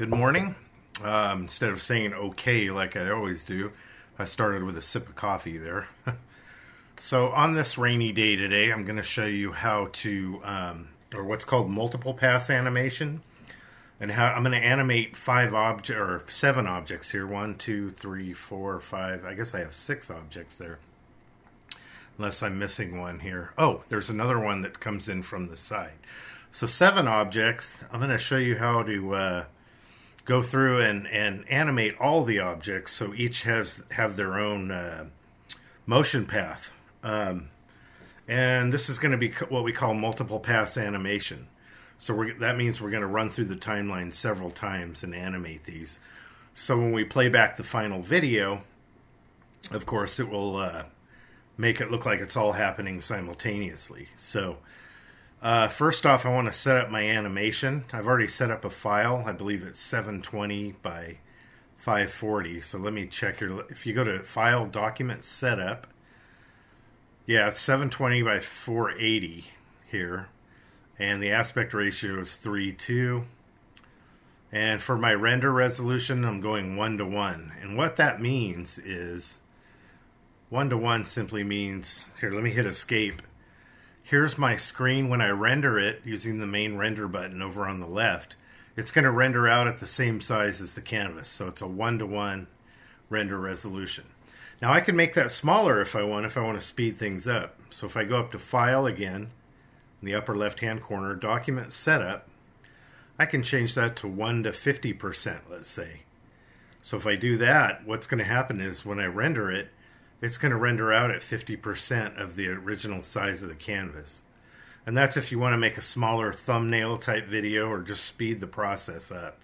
Good morning. Um, instead of saying okay like I always do, I started with a sip of coffee there. so, on this rainy day today, I'm going to show you how to, um, or what's called multiple pass animation, and how I'm going to animate five object or seven objects here. One, two, three, four, five. I guess I have six objects there, unless I'm missing one here. Oh, there's another one that comes in from the side. So, seven objects. I'm going to show you how to. Uh, go through and, and animate all the objects so each has have their own uh, motion path. Um, and this is going to be what we call multiple pass animation. So that means we're going to run through the timeline several times and animate these. So when we play back the final video, of course, it will uh, make it look like it's all happening simultaneously. So uh, first off, I want to set up my animation. I've already set up a file. I believe it's 720 by 540. So let me check here. If you go to File, Document Setup, yeah, it's 720 by 480 here. And the aspect ratio is 3 2. And for my render resolution, I'm going 1 to 1. And what that means is 1 to 1 simply means here, let me hit escape here's my screen when I render it using the main render button over on the left. It's going to render out at the same size as the canvas, so it's a one-to-one render resolution. Now I can make that smaller if I want, if I want to speed things up. So if I go up to File again, in the upper left-hand corner, Document Setup, I can change that to 1 to 50%, let's say. So if I do that, what's going to happen is when I render it, it's going to render out at 50% of the original size of the canvas. And that's if you want to make a smaller thumbnail type video or just speed the process up.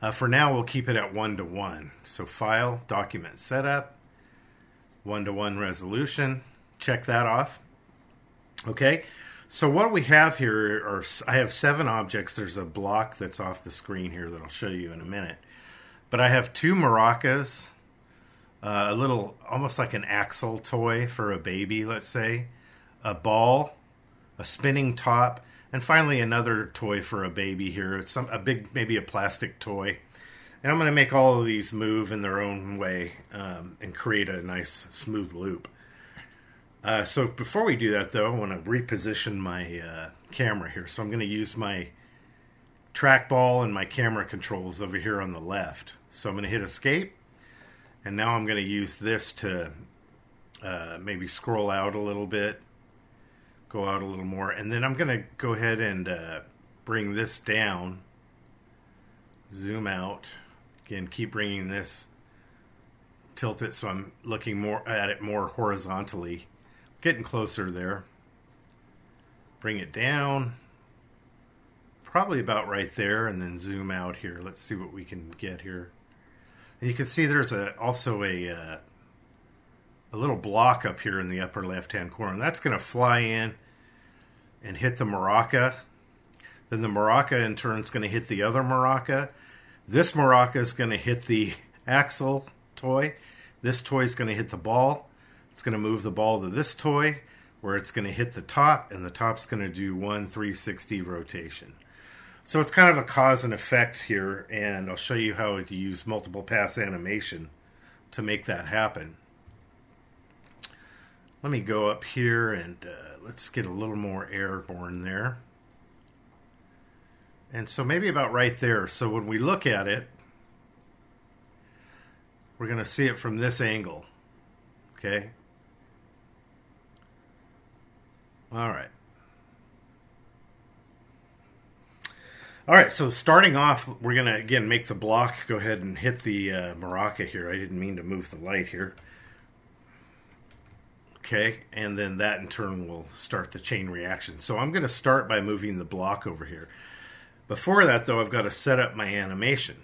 Uh, for now, we'll keep it at one to one. So file, document setup, one to one resolution. Check that off. Okay. So what we have here are, I have seven objects. There's a block that's off the screen here that I'll show you in a minute. But I have two maracas, uh, a little almost like an axle toy for a baby, let's say, a ball, a spinning top, and finally another toy for a baby here. It's some a big maybe a plastic toy. And I'm going to make all of these move in their own way um, and create a nice smooth loop. Uh, so before we do that, though, I want to reposition my uh, camera here. So I'm going to use my trackball and my camera controls over here on the left. So I'm going to hit escape and now I'm going to use this to uh, maybe scroll out a little bit, go out a little more, and then I'm going to go ahead and uh, bring this down, zoom out, again, keep bringing this, tilt it so I'm looking more at it more horizontally, getting closer there. Bring it down, probably about right there, and then zoom out here. Let's see what we can get here. And you can see there's a also a uh, a little block up here in the upper left hand corner. That's going to fly in and hit the maraca. Then the maraca in turn is going to hit the other maraca. This maraca is going to hit the axle toy. This toy is going to hit the ball. It's going to move the ball to this toy where it's going to hit the top and the top's going to do one 360 rotation. So it's kind of a cause and effect here, and I'll show you how to use multiple pass animation to make that happen. Let me go up here and uh, let's get a little more airborne there. And so maybe about right there. So when we look at it, we're going to see it from this angle. Okay? All right. All right, so starting off, we're going to, again, make the block. Go ahead and hit the uh, maraca here. I didn't mean to move the light here. Okay, and then that in turn will start the chain reaction. So I'm going to start by moving the block over here. Before that, though, I've got to set up my animation.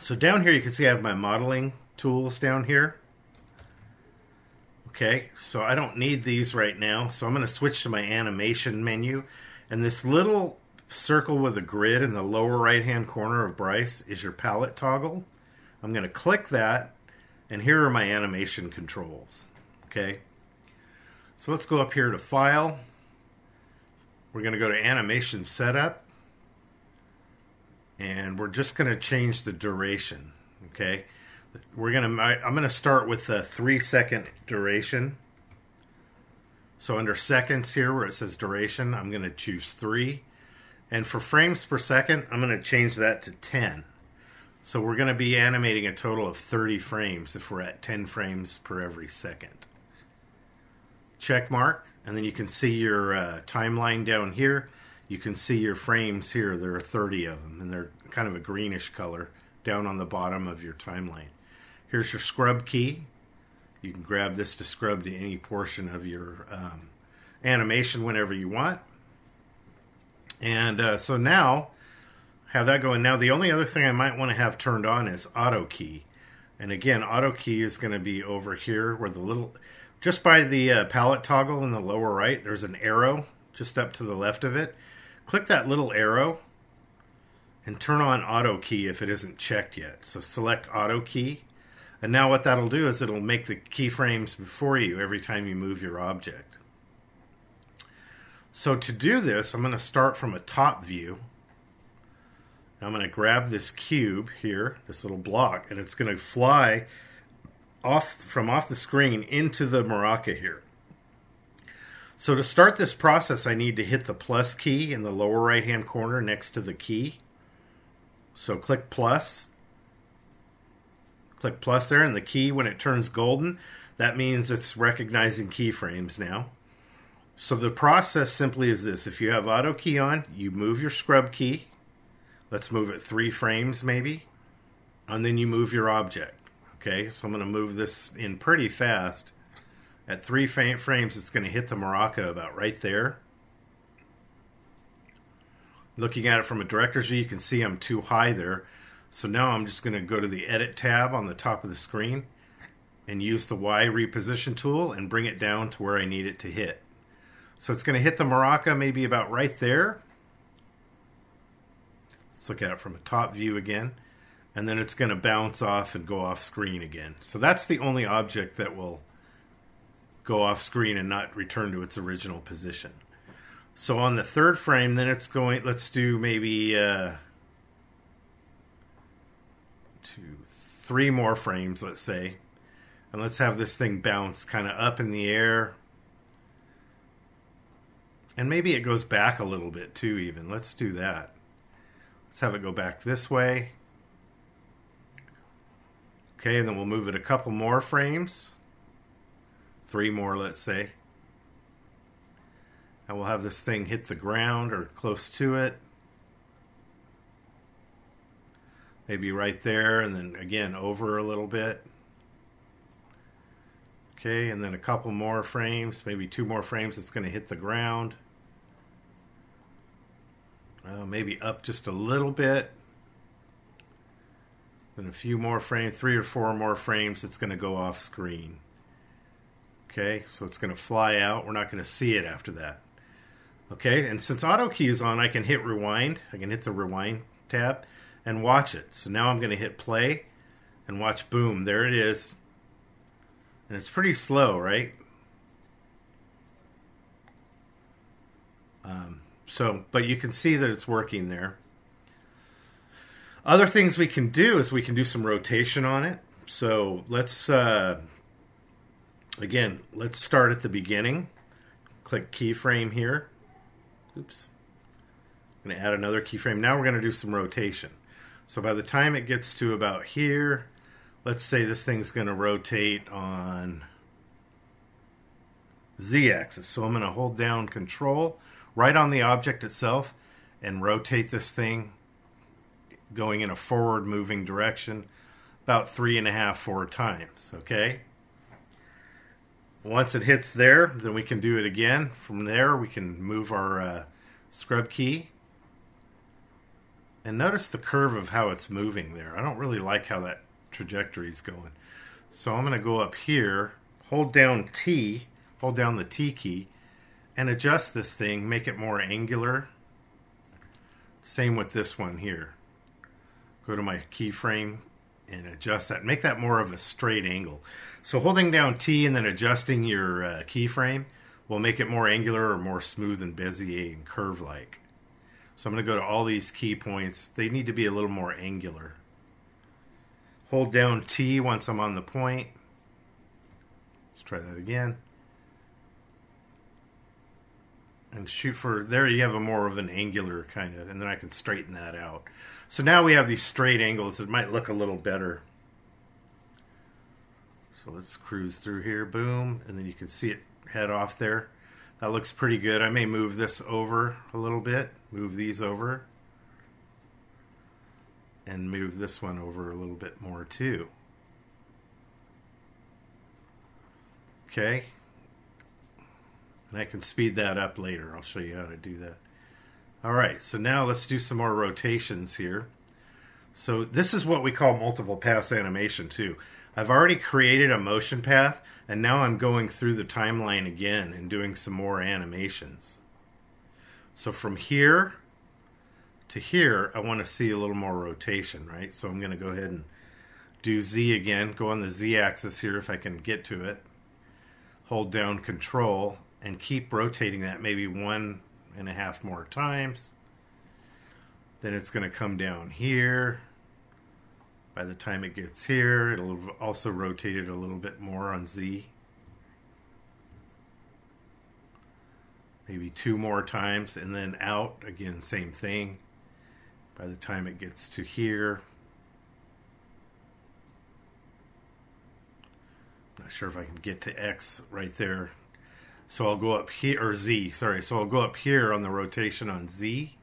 So down here, you can see I have my modeling tools down here. Okay, so I don't need these right now. So I'm going to switch to my animation menu. And this little circle with a grid in the lower right hand corner of Bryce is your palette toggle. I'm going to click that, and here are my animation controls. Okay, so let's go up here to File. We're going to go to Animation Setup, and we're just going to change the duration. Okay, we're gonna. I'm going to start with a three second duration. So under seconds here, where it says duration, I'm going to choose three, and for frames per second, I'm going to change that to 10. So we're going to be animating a total of 30 frames if we're at 10 frames per every second. Check mark, and then you can see your uh, timeline down here. You can see your frames here. There are 30 of them, and they're kind of a greenish color down on the bottom of your timeline. Here's your scrub key. You can grab this to scrub to any portion of your um, animation whenever you want. And uh, so now, have that going. Now, the only other thing I might want to have turned on is auto key. And again, auto key is going to be over here where the little, just by the uh, palette toggle in the lower right, there's an arrow just up to the left of it. Click that little arrow and turn on auto key if it isn't checked yet. So select auto key. And now what that'll do is it'll make the keyframes before you every time you move your object. So to do this, I'm going to start from a top view. I'm going to grab this cube here, this little block, and it's going to fly off from off the screen into the maraca here. So to start this process, I need to hit the plus key in the lower right hand corner next to the key. So click plus. Click plus there, and the key, when it turns golden, that means it's recognizing keyframes now. So the process simply is this. If you have auto key on, you move your scrub key. Let's move it three frames maybe. And then you move your object. Okay, so I'm going to move this in pretty fast. At three frames, it's going to hit the maraca about right there. Looking at it from a director's view, you can see I'm too high there. So now I'm just going to go to the Edit tab on the top of the screen and use the Y reposition tool and bring it down to where I need it to hit. So it's going to hit the maraca maybe about right there. Let's look at it from a top view again. And then it's going to bounce off and go off screen again. So that's the only object that will go off screen and not return to its original position. So on the third frame, then it's going, let's do maybe uh, two, three more frames, let's say. And let's have this thing bounce kind of up in the air. And maybe it goes back a little bit too, even. Let's do that. Let's have it go back this way. Okay, and then we'll move it a couple more frames three more, let's say. And we'll have this thing hit the ground or close to it. Maybe right there, and then again over a little bit. Okay, and then a couple more frames, maybe two more frames, it's going to hit the ground. Uh, maybe up just a little bit. Then a few more frames, three or four more frames, it's going to go off screen. Okay, so it's going to fly out. We're not going to see it after that. Okay, and since auto key is on, I can hit rewind. I can hit the rewind tab and watch it. So now I'm going to hit play and watch. Boom, there it is. And it's pretty slow, right? Um, so, but you can see that it's working there. Other things we can do is we can do some rotation on it. So let's uh, again, let's start at the beginning. Click keyframe here. Oops. I'm going to add another keyframe. Now we're going to do some rotation. So by the time it gets to about here, let's say this thing's going to rotate on z-axis. So I'm going to hold down control right on the object itself and rotate this thing going in a forward moving direction about three and a half, four times. Okay. Once it hits there, then we can do it again. From there, we can move our uh, scrub key. And notice the curve of how it's moving there. I don't really like how that trajectory is going. So I'm going to go up here, hold down T, hold down the T key, and adjust this thing, make it more angular. Same with this one here. Go to my keyframe and adjust that. Make that more of a straight angle. So holding down T and then adjusting your uh, keyframe will make it more angular or more smooth and Bezier and curve-like. So I'm going to go to all these key points. They need to be a little more angular. Hold down T once I'm on the point. Let's try that again. And shoot for, there you have a more of an angular kind of, and then I can straighten that out. So now we have these straight angles that might look a little better. So let's cruise through here, boom, and then you can see it head off there. That looks pretty good. I may move this over a little bit, move these over, and move this one over a little bit more too. Okay. And I can speed that up later. I'll show you how to do that. All right, so now let's do some more rotations here. So this is what we call multiple pass animation too. I've already created a motion path and now I'm going through the timeline again and doing some more animations. So from here to here, I want to see a little more rotation, right? So I'm going to go ahead and do Z again, go on the Z axis here if I can get to it. Hold down control and keep rotating that maybe one and a half more times. Then it's going to come down here by the time it gets here, it'll also rotate it a little bit more on Z. Maybe two more times and then out. Again, same thing. By the time it gets to here, not sure if I can get to X right there. So I'll go up here, or Z, sorry. So I'll go up here on the rotation on Z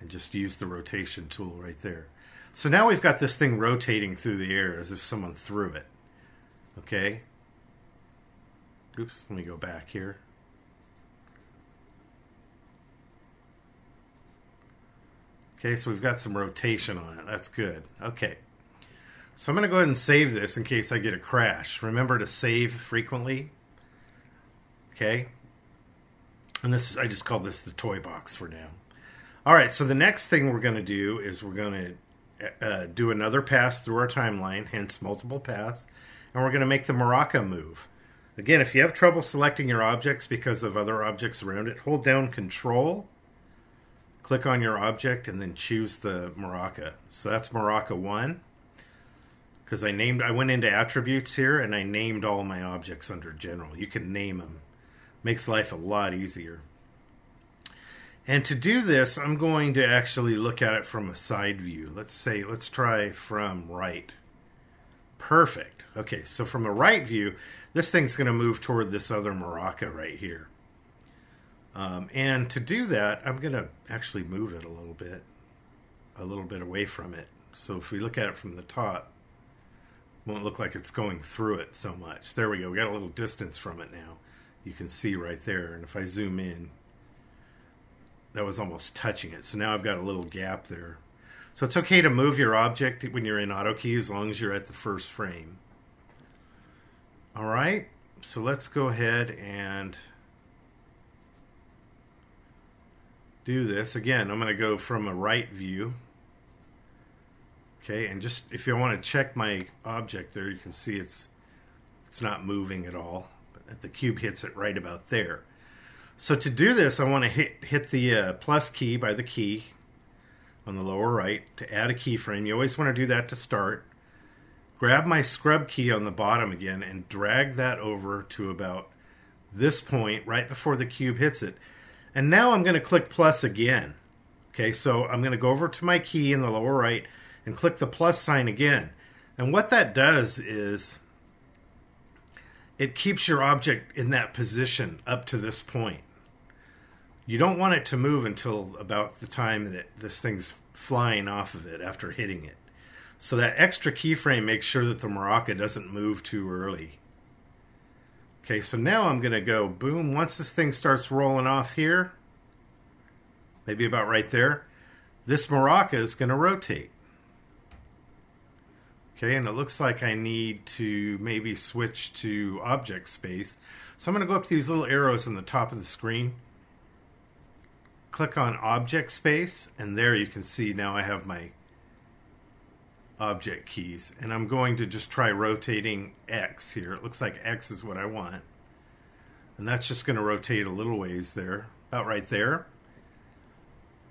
and just use the rotation tool right there. So now we've got this thing rotating through the air as if someone threw it. Okay? Oops, let me go back here. Okay, so we've got some rotation on it. That's good. Okay. So I'm going to go ahead and save this in case I get a crash. Remember to save frequently. Okay. And this is, I just call this the toy box for now. All right, so the next thing we're going to do is we're going to uh, do another pass through our timeline, hence multiple pass, and we're going to make the maraca move. Again, if you have trouble selecting your objects because of other objects around it, hold down Control, click on your object, and then choose the maraca. So that's maraca 1. Because I named, I went into attributes here and I named all my objects under general. You can name them. Makes life a lot easier. And to do this, I'm going to actually look at it from a side view. Let's say, let's try from right. Perfect. Okay, so from a right view, this thing's going to move toward this other maraca right here. Um, and to do that, I'm going to actually move it a little bit, a little bit away from it. So if we look at it from the top, won't look like it's going through it so much. There we go. We got a little distance from it now. You can see right there. And if I zoom in, that was almost touching it. So now I've got a little gap there. So it's okay to move your object when you're in AutoKey as long as you're at the first frame. All right, so let's go ahead and do this. Again, I'm going to go from a right view. Okay, and just if you want to check my object there, you can see it's it's not moving at all. The cube hits it right about there. So to do this, I want to hit, hit the uh, plus key by the key on the lower right to add a keyframe. You always want to do that to start. Grab my scrub key on the bottom again and drag that over to about this point right before the cube hits it. And now I'm going to click plus again. Okay, so I'm going to go over to my key in the lower right and click the plus sign again. And what that does is it keeps your object in that position up to this point. You don't want it to move until about the time that this thing's flying off of it after hitting it. So that extra keyframe makes sure that the maraca doesn't move too early. Okay, so now I'm going to go boom. Once this thing starts rolling off here, maybe about right there, this maraca is going to rotate. Okay, and it looks like I need to maybe switch to object space. So I'm going to go up to these little arrows in the top of the screen. Click on object space, and there you can see now I have my object keys. And I'm going to just try rotating X here. It looks like X is what I want. And that's just going to rotate a little ways there, about right there.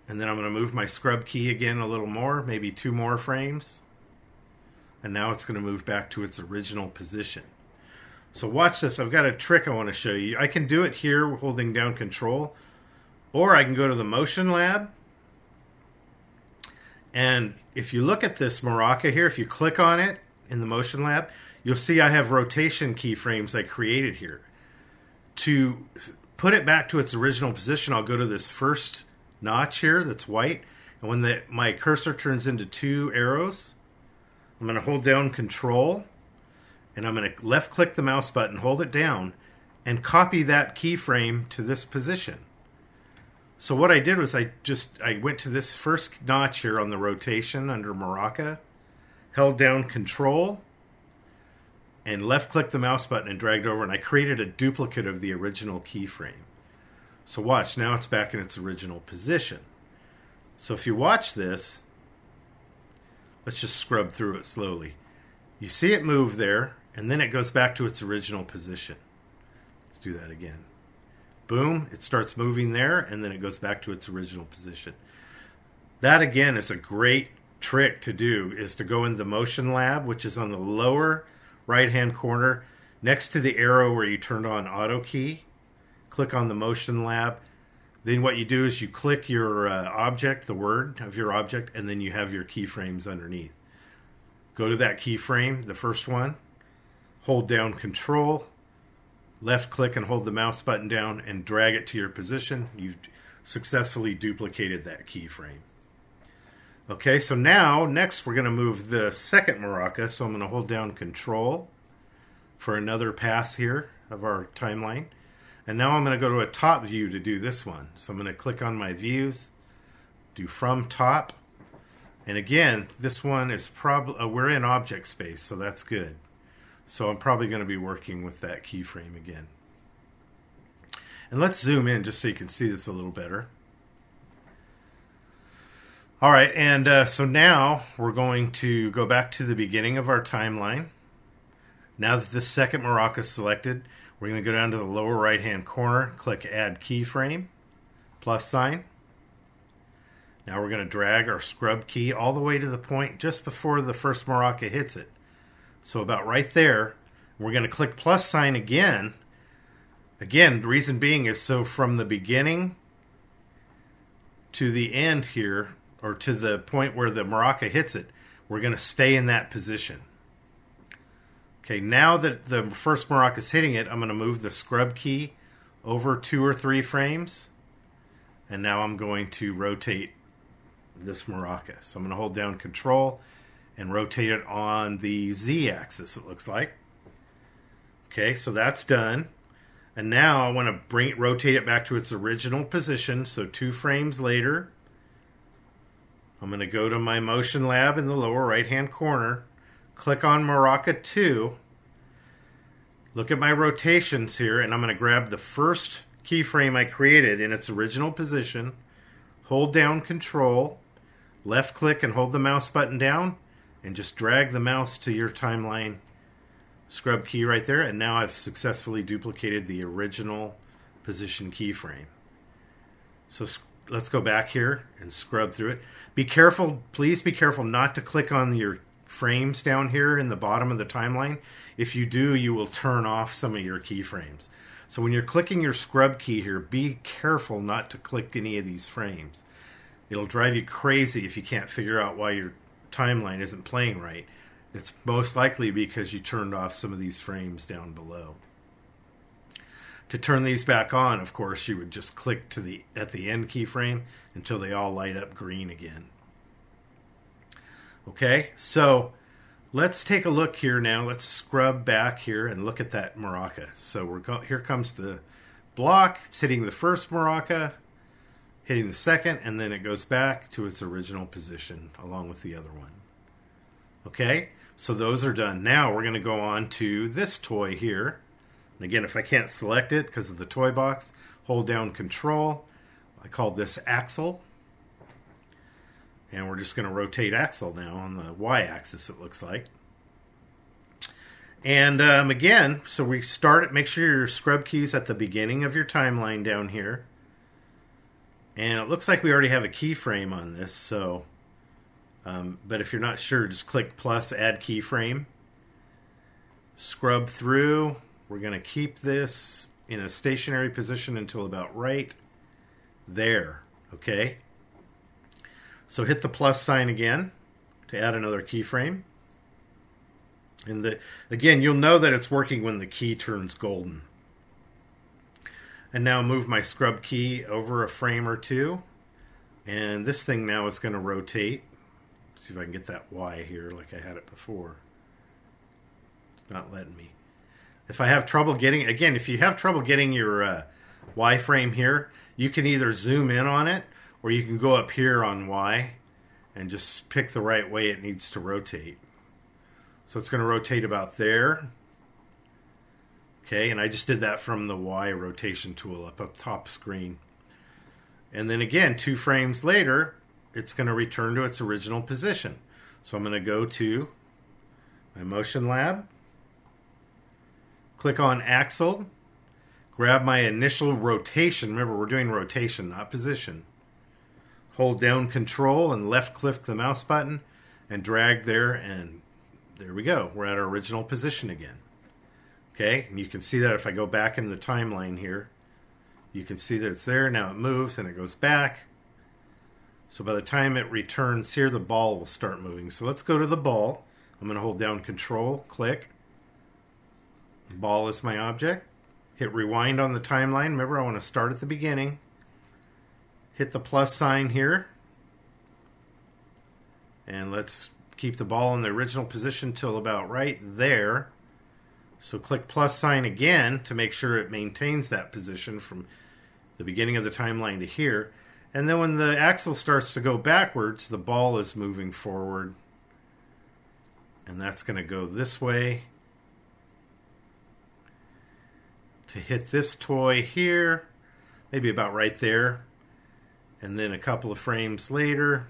And then I'm going to move my scrub key again a little more, maybe two more frames. And now it's going to move back to its original position. So watch this. I've got a trick I want to show you. I can do it here holding down control. Or I can go to the Motion Lab. And if you look at this maraca here, if you click on it in the Motion Lab, you'll see I have rotation keyframes I created here. To put it back to its original position, I'll go to this first notch here that's white. And when the, my cursor turns into two arrows, I'm going to hold down Control, and I'm going to left click the mouse button, hold it down, and copy that keyframe to this position. So what I did was I just I went to this first notch here on the rotation under Maraca, held down Control, and left clicked the mouse button and dragged over, and I created a duplicate of the original keyframe. So watch, now it's back in its original position. So if you watch this, let's just scrub through it slowly. You see it move there, and then it goes back to its original position. Let's do that again. Boom, it starts moving there, and then it goes back to its original position. That again is a great trick to do is to go in the motion lab, which is on the lower right hand corner next to the arrow where you turned on auto key click on the motion lab. Then what you do is you click your uh, object, the word of your object, and then you have your keyframes underneath. Go to that keyframe, the first one, hold down control, left click and hold the mouse button down and drag it to your position. You've successfully duplicated that keyframe. Okay, so now next we're going to move the second maraca. So I'm going to hold down control for another pass here of our timeline. And now I'm going to go to a top view to do this one. So I'm going to click on my views, do from top. And again, this one is probably, uh, we're in object space, so that's good. So I'm probably going to be working with that keyframe again. And let's zoom in just so you can see this a little better. All right, and uh, so now we're going to go back to the beginning of our timeline. Now that the second Maraca is selected, we're going to go down to the lower right hand corner, click Add Keyframe, plus sign. Now we're going to drag our scrub key all the way to the point just before the first maraca hits it. So about right there, we're going to click plus sign again. Again, the reason being is so from the beginning to the end here, or to the point where the maraca hits it, we're going to stay in that position. Okay, now that the first Maraca is hitting it, I'm going to move the scrub key over two or three frames. And now I'm going to rotate this Maraca. So I'm going to hold down control and rotate it on the Z axis, it looks like. Okay, so that's done. And now I want to bring it, rotate it back to its original position. So two frames later, I'm going to go to my motion lab in the lower right hand corner click on Maraca 2, look at my rotations here, and I'm going to grab the first keyframe I created in its original position, hold down Control, left click and hold the mouse button down, and just drag the mouse to your timeline scrub key right there, and now I've successfully duplicated the original position keyframe. So let's go back here and scrub through it. Be careful, please be careful not to click on your frames down here in the bottom of the timeline. If you do, you will turn off some of your keyframes. So when you're clicking your scrub key here, be careful not to click any of these frames. It'll drive you crazy if you can't figure out why your timeline isn't playing right. It's most likely because you turned off some of these frames down below. To turn these back on, of course, you would just click to the at the end keyframe until they all light up green again. Okay, so let's take a look here now. Let's scrub back here and look at that maraca. So we're go- here comes the block. It's hitting the first maraca, hitting the second, and then it goes back to its original position along with the other one. Okay, so those are done. Now we're going to go on to this toy here. And again, if I can't select it because of the toy box, hold down Control. I called this Axle. And we're just going to rotate Axle now on the y-axis, it looks like. And um, again, so we start it. Make sure your scrub key's at the beginning of your timeline down here. And it looks like we already have a keyframe on this, so. Um, but if you're not sure, just click plus add keyframe. Scrub through. We're going to keep this in a stationary position until about right there. Okay. So hit the plus sign again to add another keyframe. And the, again, you'll know that it's working when the key turns golden. And now move my scrub key over a frame or two. And this thing now is going to rotate. See if I can get that Y here like I had it before. It's not letting me. If I have trouble getting, again, if you have trouble getting your uh, Y frame here, you can either zoom in on it or you can go up here on Y and just pick the right way it needs to rotate. So it's going to rotate about there. Okay, and I just did that from the Y rotation tool up up top screen. And then again, two frames later, it's going to return to its original position. So I'm going to go to my Motion Lab, click on Axle, grab my initial rotation. Remember, we're doing rotation, not position. Hold down Control and left click the mouse button and drag there, and there we go. We're at our original position again. Okay, and you can see that if I go back in the timeline here, you can see that it's there. Now it moves and it goes back. So by the time it returns here, the ball will start moving. So let's go to the ball. I'm going to hold down Control, click. Ball is my object. Hit rewind on the timeline. Remember, I want to start at the beginning. Hit the plus sign here. And let's keep the ball in the original position till about right there. So click plus sign again to make sure it maintains that position from the beginning of the timeline to here. And then when the axle starts to go backwards, the ball is moving forward. And that's going to go this way. To hit this toy here, maybe about right there. And then a couple of frames later,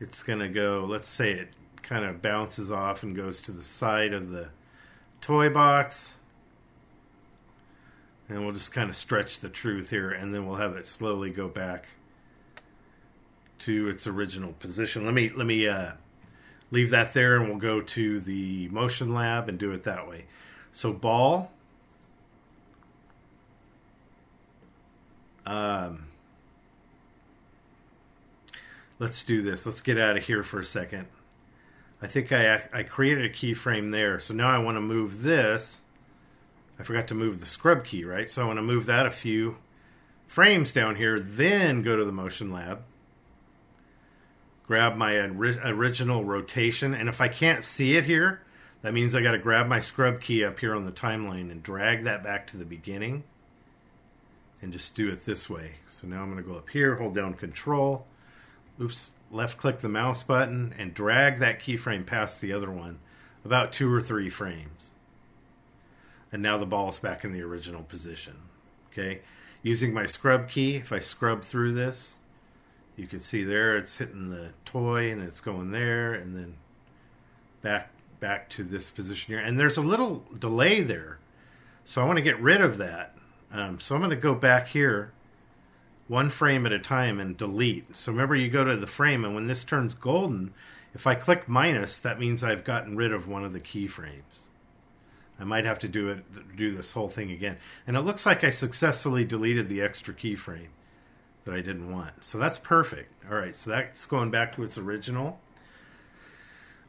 it's going to go, let's say it kind of bounces off and goes to the side of the toy box. And we'll just kind of stretch the truth here, and then we'll have it slowly go back to its original position. Let me let me uh, leave that there, and we'll go to the motion lab and do it that way. So ball. Um, let's do this. Let's get out of here for a second. I think I, I created a keyframe there. So now I want to move this. I forgot to move the scrub key, right? So I want to move that a few frames down here, then go to the Motion Lab. Grab my original rotation. And if I can't see it here, that means I got to grab my scrub key up here on the timeline and drag that back to the beginning. And just do it this way. So now I'm going to go up here, hold down Control. Oops, left click the mouse button and drag that keyframe past the other one about two or three frames. And now the ball is back in the original position. Okay, using my scrub key, if I scrub through this, you can see there it's hitting the toy and it's going there and then back back to this position here. And there's a little delay there. So I want to get rid of that. Um, so I'm going to go back here one frame at a time and delete. So remember, you go to the frame, and when this turns golden, if I click minus, that means I've gotten rid of one of the keyframes. I might have to do it, do this whole thing again. And it looks like I successfully deleted the extra keyframe that I didn't want. So that's perfect. All right, so that's going back to its original.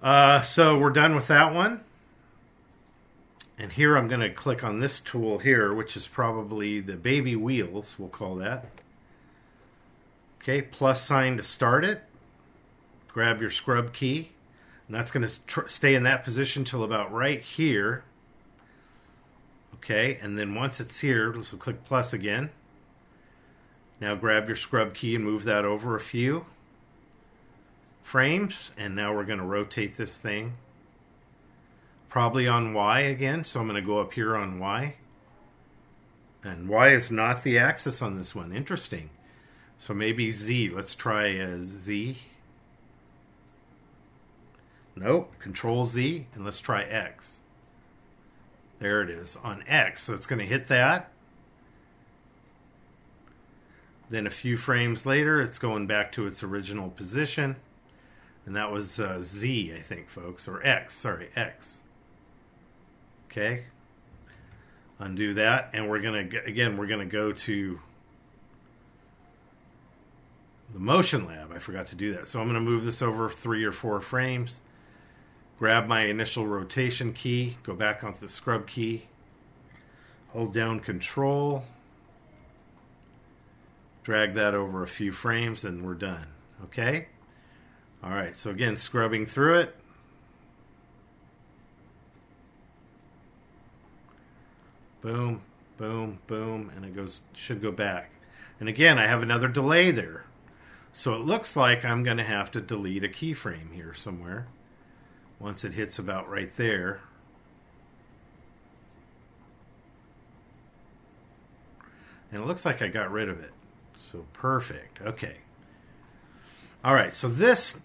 Uh, so we're done with that one. And here I'm going to click on this tool here, which is probably the baby wheels, we'll call that. Okay, plus sign to start it. Grab your scrub key. And that's going to stay in that position till about right here. Okay, and then once it's here, so click plus again. Now grab your scrub key and move that over a few frames. And now we're going to rotate this thing. Probably on Y again, so I'm going to go up here on Y. And Y is not the axis on this one. Interesting. So maybe Z. Let's try Z. Nope. Control Z. And let's try X. There it is on X. So it's going to hit that. Then a few frames later, it's going back to its original position. And that was uh, Z, I think, folks, or X, sorry, X. Okay. Undo that, and we're going to, again, we're going to go to the Motion Lab. I forgot to do that. So I'm going to move this over three or four frames, grab my initial rotation key, go back onto the scrub key, hold down Control, drag that over a few frames, and we're done. Okay? All right, so again, scrubbing through it. Boom, boom, boom, and it goes should go back. And again, I have another delay there. So it looks like I'm going to have to delete a keyframe here somewhere. Once it hits about right there. And it looks like I got rid of it. So perfect. Okay. All right, so this,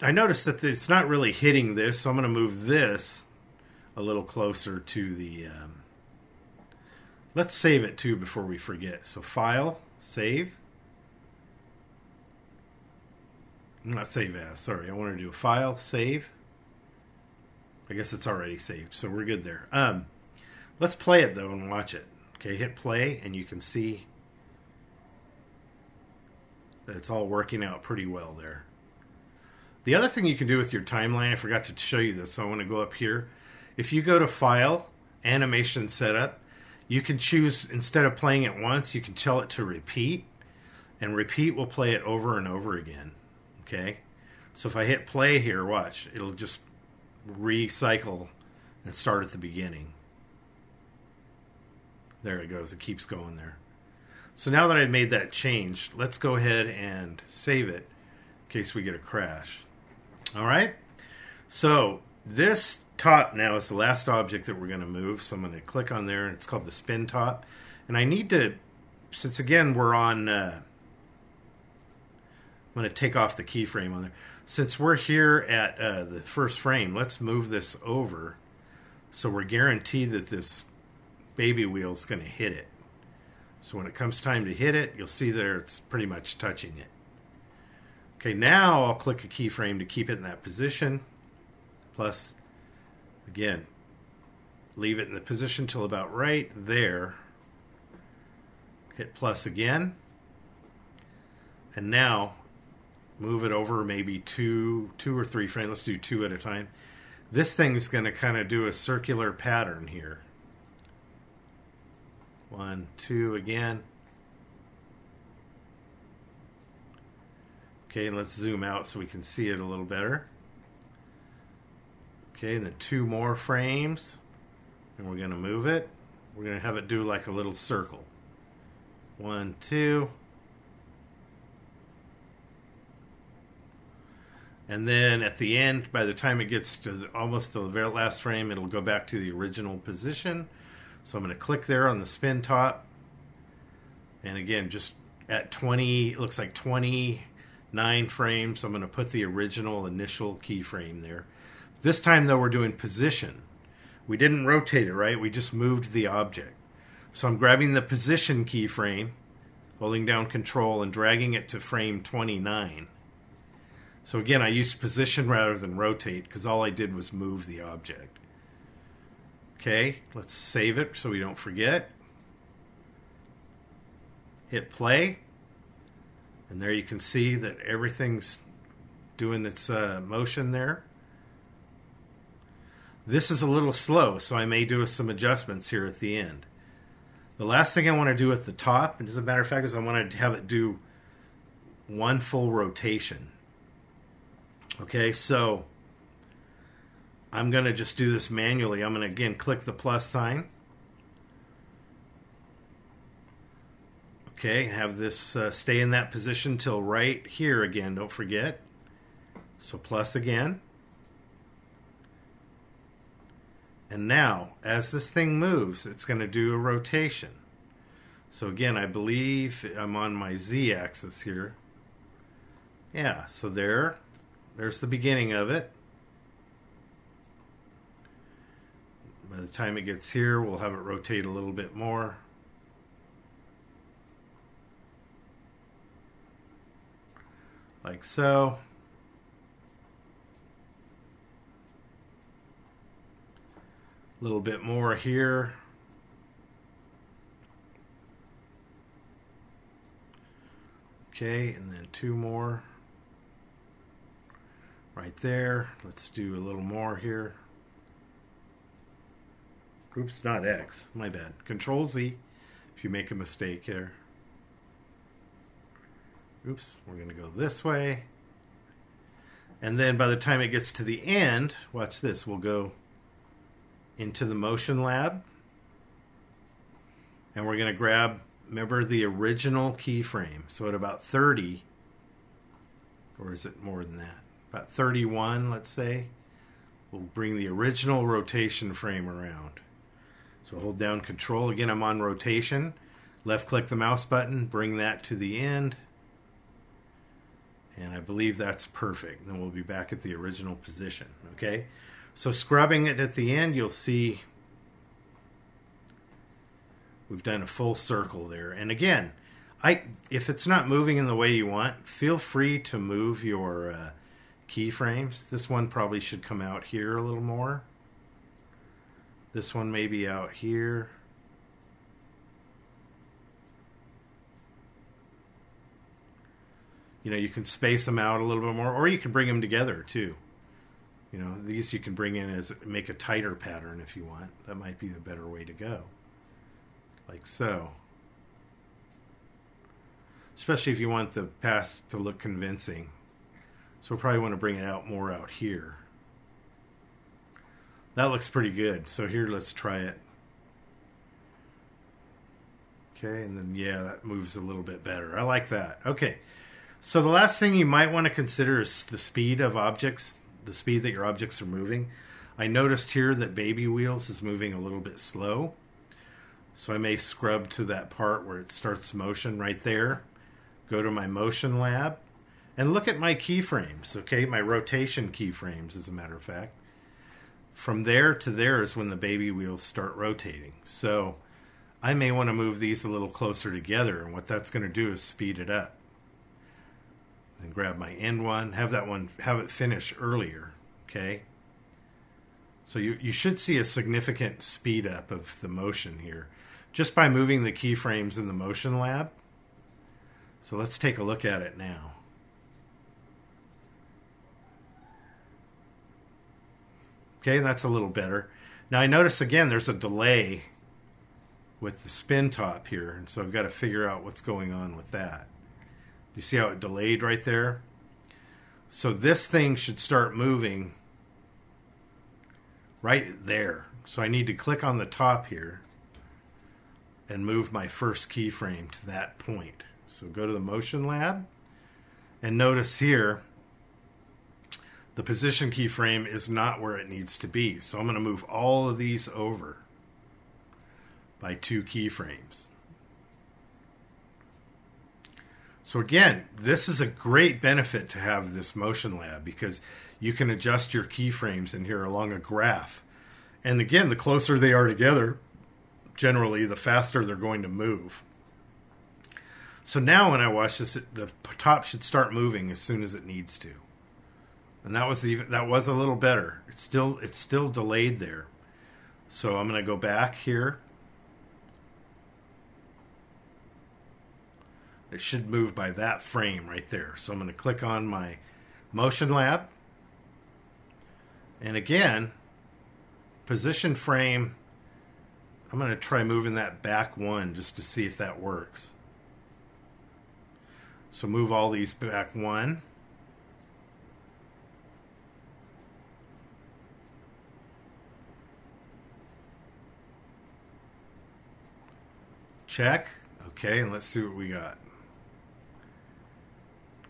I noticed that it's not really hitting this, so I'm going to move this a little closer to the, um, let's save it too before we forget. So File, Save. Not save as, sorry. I want to do a File, Save. I guess it's already saved, so we're good there. Um, let's play it though and watch it. Okay, hit play and you can see that it's all working out pretty well there. The other thing you can do with your timeline, I forgot to show you this, so I want to go up here. If you go to File, Animation Setup, you can choose, instead of playing it once, you can tell it to repeat, and repeat will play it over and over again. Okay? So if I hit play here, watch, it'll just recycle and start at the beginning. There it goes, it keeps going there. So now that I've made that change, let's go ahead and save it in case we get a crash. All right. So this top now is the last object that we're going to move. So I'm going to click on there, and it's called the spin top. And I need to, since again we're on, uh, I'm going to take off the keyframe on there. Since we're here at uh, the first frame, let's move this over so we're guaranteed that this baby wheel is going to hit it. So when it comes time to hit it, you'll see there it's pretty much touching it. Okay, now I'll click a keyframe to keep it in that position. Plus, again, leave it in the position till about right there. Hit plus again. And now move it over maybe two two or three frames. Let's do two at a time. This thing's going to kind of do a circular pattern here. One, two again. Okay, let's zoom out so we can see it a little better. Okay, then two more frames. And we're going to move it. We're going to have it do like a little circle. One, two. And then at the end, by the time it gets to almost the very last frame, it'll go back to the original position. So I'm going to click there on the spin top. And again, just at 20, it looks like 29 frames. I'm going to put the original initial keyframe there. This time, though, we're doing position. We didn't rotate it, right? We just moved the object. So I'm grabbing the position keyframe, holding down control, and dragging it to frame 29. So again, I used position rather than rotate because all I did was move the object. Okay, let's save it so we don't forget. Hit play. And there you can see that everything's doing its uh, motion there. This is a little slow, so I may do some adjustments here at the end. The last thing I want to do at the top, and as a matter of fact, is I want to have it do one full rotation. Okay, so I'm going to just do this manually. I'm going to again click the plus sign. Okay, have this uh, stay in that position till right here again, don't forget. So plus again. And now, as this thing moves, it's going to do a rotation. So again, I believe I'm on my z-axis here. Yeah, so there, there's the beginning of it. By the time it gets here, we'll have it rotate a little bit more. like so. A little bit more here. Okay, and then two more right there. Let's do a little more here. Oops, not X. My bad. Control Z if you make a mistake here. Oops, we're going to go this way. And then by the time it gets to the end, watch this, we'll go into the Motion Lab. And we're going to grab, remember the original keyframe. So at about 30, or is it more than that? About 31, let's say, we'll bring the original rotation frame around. So hold down control. Again, I'm on rotation. Left click the mouse button, bring that to the end. And I believe that's perfect. Then we'll be back at the original position. Okay. So scrubbing it at the end, you'll see we've done a full circle there. And again, I if it's not moving in the way you want, feel free to move your uh, keyframes. This one probably should come out here a little more. This one may be out here. You know, you can space them out a little bit more, or you can bring them together too. You know, these you can bring in as make a tighter pattern if you want. That might be the better way to go. Like so. Especially if you want the path to look convincing. So we'll probably want to bring it out more out here. That looks pretty good. So here, let's try it. Okay, and then yeah, that moves a little bit better. I like that. Okay, so the last thing you might want to consider is the speed of objects, the speed that your objects are moving. I noticed here that Baby Wheels is moving a little bit slow. So I may scrub to that part where it starts motion right there. Go to my motion lab and look at my keyframes, okay? My rotation keyframes, as a matter of fact from there to there is when the baby wheels start rotating. So I may want to move these a little closer together, and what that's going to do is speed it up. And grab my end one, have that one, have it finish earlier. Okay. So you, you should see a significant speed up of the motion here just by moving the keyframes in the motion lab. So let's take a look at it now. Okay, that's a little better. Now I notice again there's a delay with the spin top here, and so I've got to figure out what's going on with that. You see how it delayed right there? So this thing should start moving right there. So I need to click on the top here and move my first keyframe to that point. So go to the Motion Lab and notice here the position keyframe is not where it needs to be. So I'm going to move all of these over by two keyframes. So again, this is a great benefit to have this motion lab because you can adjust your keyframes in here along a graph. And again, the closer they are together, generally the faster they're going to move. So now when I watch this, the top should start moving as soon as it needs to and that was even that was a little better. It's still it's still delayed there. So I'm going to go back here. It should move by that frame right there. So I'm going to click on my Motion Lab. And again, position frame, I'm going to try moving that back one just to see if that works. So move all these back one. Check. Okay, and let's see what we got.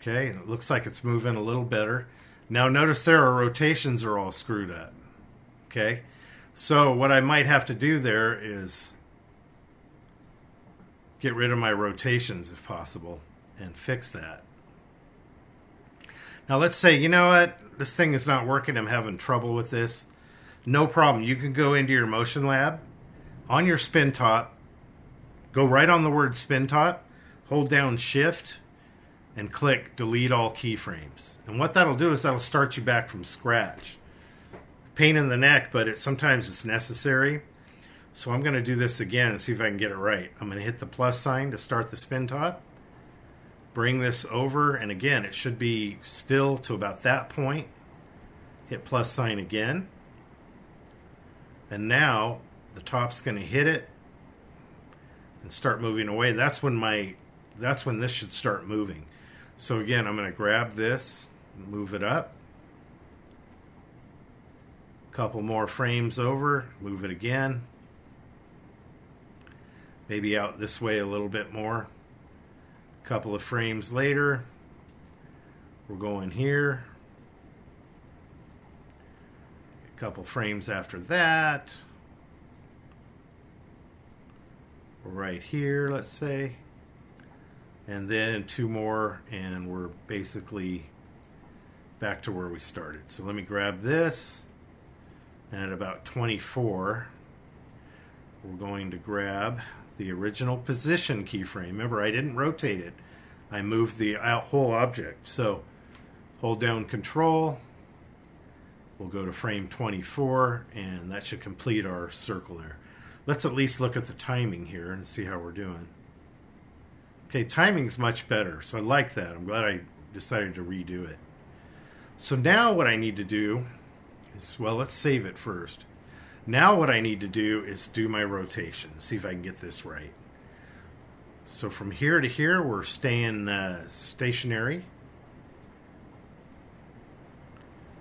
Okay, and it looks like it's moving a little better. Now notice there our rotations are all screwed up. Okay, so what I might have to do there is get rid of my rotations if possible and fix that. Now let's say, you know what, this thing is not working, I'm having trouble with this. No problem, you can go into your motion lab on your spin top Go right on the word spin top, hold down shift, and click delete all keyframes. And what that'll do is that'll start you back from scratch. Pain in the neck, but it sometimes it's necessary. So I'm going to do this again and see if I can get it right. I'm going to hit the plus sign to start the spin top. Bring this over, and again, it should be still to about that point. Hit plus sign again. And now the top's going to hit it and start moving away. That's when my that's when this should start moving. So again, I'm going to grab this, move it up. Couple more frames over, move it again. Maybe out this way a little bit more. Couple of frames later, we're going here. A couple frames after that. Right here, let's say and then two more and we're basically back to where we started. So let me grab this and at about 24 we're going to grab the original position keyframe. Remember I didn't rotate it. I moved the whole object. So hold down control. We'll go to frame 24 and that should complete our circle there. Let's at least look at the timing here and see how we're doing. Okay, timing's much better, so I like that. I'm glad I decided to redo it. So now what I need to do is, well, let's save it first. Now what I need to do is do my rotation, see if I can get this right. So from here to here, we're staying uh, stationary.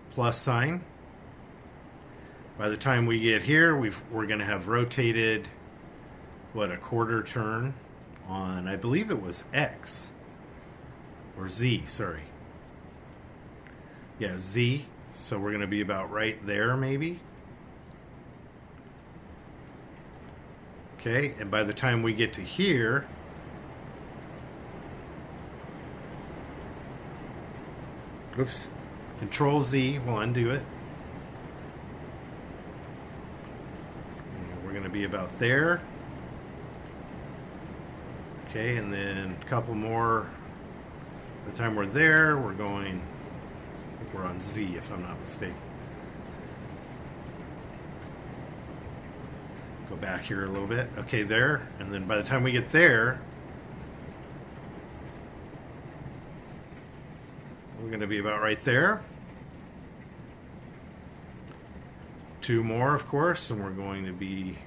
Plus sign. By the time we get here, we are going to have rotated, what, a quarter turn on, I believe it was X or Z, sorry. Yeah, Z. So we're going to be about right there, maybe. Okay, and by the time we get to here, oops, Control Z will undo it. And we're going to be about there. Okay, and then a couple more. By the time we're there, we're going, I think we're on Z if I'm not mistaken. Go back here a little bit. Okay, there. And then by the time we get there, we're going to be about right there. Two more, of course, and we're going to be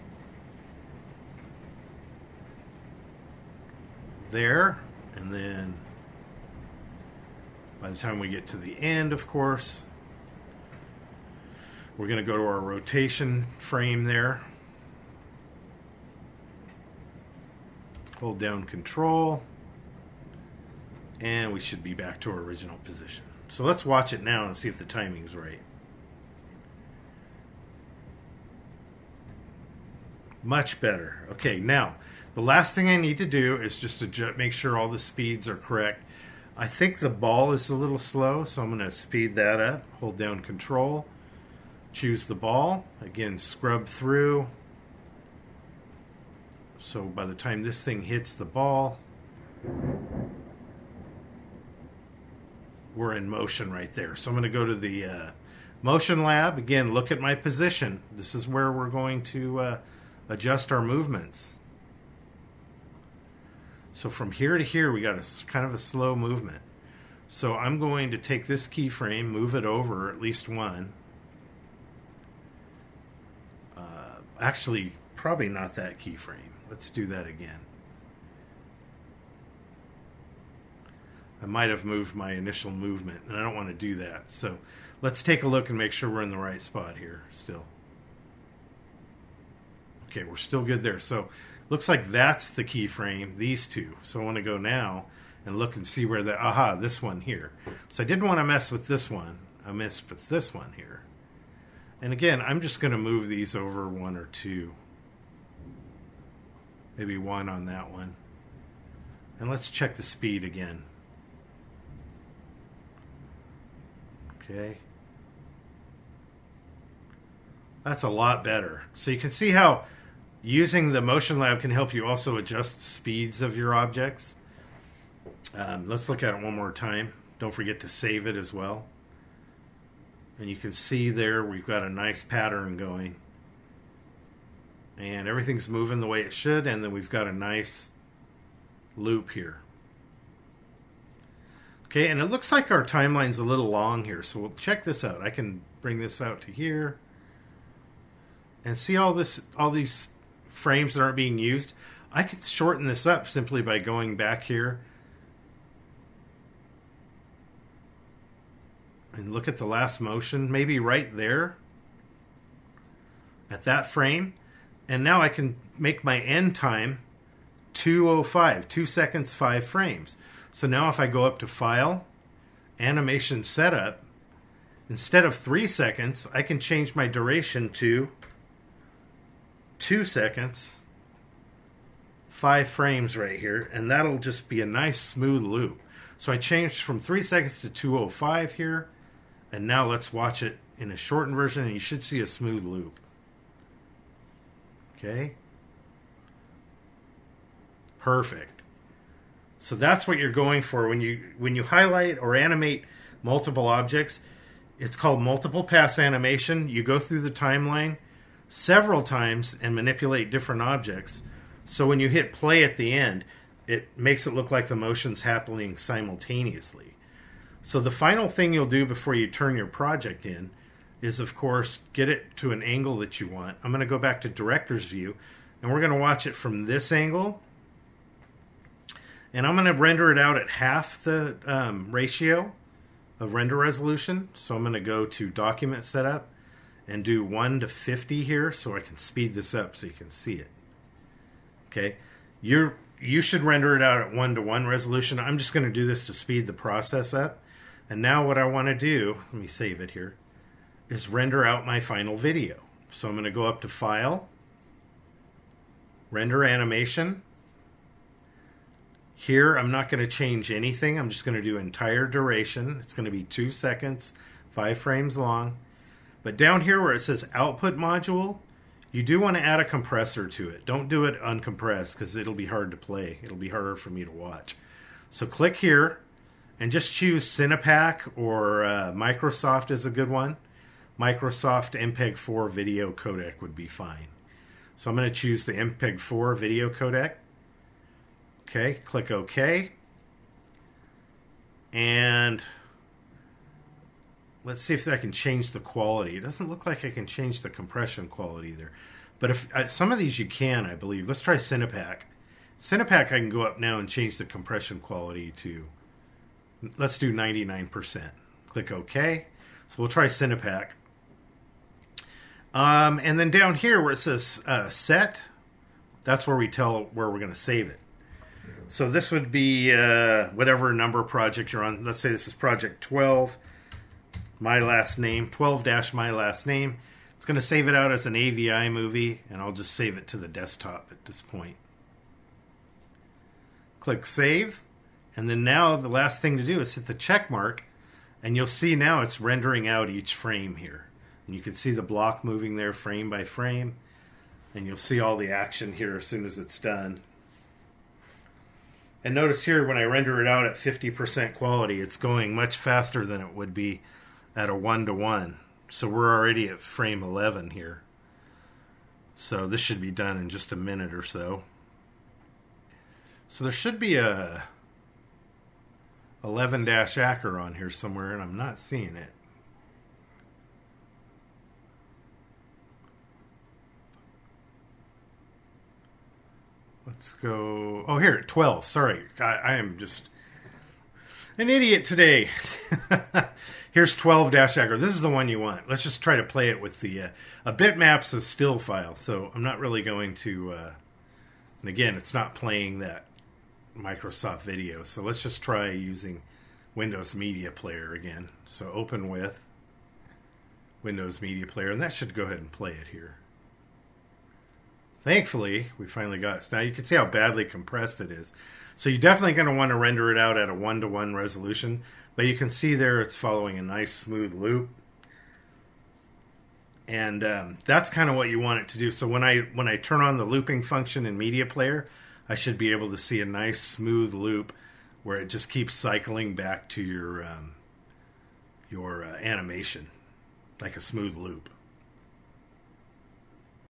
there and then by the time we get to the end of course we're going to go to our rotation frame there. Hold down control and we should be back to our original position. So let's watch it now and see if the timing's right. Much better. Okay now the last thing I need to do is just to make sure all the speeds are correct. I think the ball is a little slow, so I'm going to speed that up. Hold down control, choose the ball. Again, scrub through. So by the time this thing hits the ball, we're in motion right there. So I'm going to go to the uh, motion lab. Again, look at my position. This is where we're going to uh, adjust our movements. So from here to here, we got a kind of a slow movement. So I'm going to take this keyframe, move it over at least one. Uh, actually, probably not that keyframe. Let's do that again. I might have moved my initial movement, and I don't want to do that. So let's take a look and make sure we're in the right spot here still. Okay, we're still good there. So Looks like that's the keyframe, these two. So I want to go now and look and see where the, aha, this one here. So I didn't want to mess with this one. I messed with this one here. And again, I'm just going to move these over one or two. Maybe one on that one. And let's check the speed again. Okay. That's a lot better. So you can see how using the motion lab can help you also adjust speeds of your objects Um, let's look at it one more time. Don't forget to save it as well. And you can see there we've got a nice pattern going. And everything's moving the way it should, and then we've got a nice loop here. Okay, and it looks like our timeline's a little long here, so we'll check this out. I can bring this out to here. And see all this all these frames that aren't being used? I could shorten this up simply by going back here and look at the last motion, maybe right there at that frame. And now I can make my end time 205, 2 seconds, 5 frames. So now if I go up to File, Animation Setup, instead of 3 seconds, I can change my duration to 2 seconds, 5 frames right here, and that'll just be a nice smooth loop. So I changed from 3 seconds to 205 here, and now let's watch it in a shortened version, and you should see a smooth loop. Okay. Perfect. So that's what you're going for when you when you highlight or animate multiple objects. It's called multiple pass animation. You go through the timeline several times and manipulate different objects. So when you hit play at the end, it makes it look like the motion's happening simultaneously. So the final thing you'll do before you turn your project in is, of course, get it to an angle that you want. I'm going to go back to director's view, and we're going to watch it from this angle. And I'm going to render it out at half the um, ratio of render resolution. So I'm going to go to document setup and do 1 to 50 here so I can speed this up so you can see it. Okay. You're you should render it out at 1 to 1 resolution. I'm just going to do this to speed the process up. And now what I want to do, let me save it here, is render out my final video. So I'm going to go up to File, Render Animation. Here I'm not going to change anything. I'm just going to do entire duration. It's going to be two seconds, five frames long. But down here where it says Output Module, you do want to add a compressor to it. Don't do it uncompressed because it'll be hard to play. It'll be harder for me to watch. So click here and just choose Cinepak or uh, Microsoft is a good one. Microsoft MPEG 4 video codec would be fine. So I'm going to choose the MPEG 4 video codec. Okay, click OK. And let's see if I can change the quality. It doesn't look like I can change the compression quality there. But if uh, some of these you can, I believe. Let's try Cinepak. Cinepak I can go up now and change the compression quality to let's do 99%. Click OK. So we'll try Cinepak. Um, and then down here where it says uh, set, that's where we tell where we're going to save it. So this would be uh, whatever number project you're on. Let's say this is project 12, my last name, 12 dash my last name. It's going to save it out as an AVI movie, and I'll just save it to the desktop at this point. Click save. And then now the last thing to do is hit the check mark, and you'll see now it's rendering out each frame here. And you can see the block moving there frame by frame, and you'll see all the action here as soon as it's done. And notice here when I render it out at 50% quality, it's going much faster than it would be at a one to one. So we're already at frame 11 here. So this should be done in just a minute or so. So there should be a 11 dash Acker on here somewhere, and I'm not seeing it. Let's go. Oh, here, 12. Sorry. I, I am just an idiot today. Here's 12 dash Acker. This is the one you want. Let's just try to play it with the. Uh, a bitmap's a still file, so I'm not really going to. Uh, and again, it's not playing that Microsoft Video. So let's just try using Windows Media Player again. So open with Windows Media Player, and that should go ahead and play it here. Thankfully, we finally got it. Now you can see how badly compressed it is. So you're definitely going to want to render it out at a one-to-one -one resolution, but you can see there it's following a nice smooth loop. And um, that's kind of what you want it to do. So when I when I turn on the looping function in Media Player, I should be able to see a nice smooth loop where it just keeps cycling back to your um, your uh, animation like a smooth loop.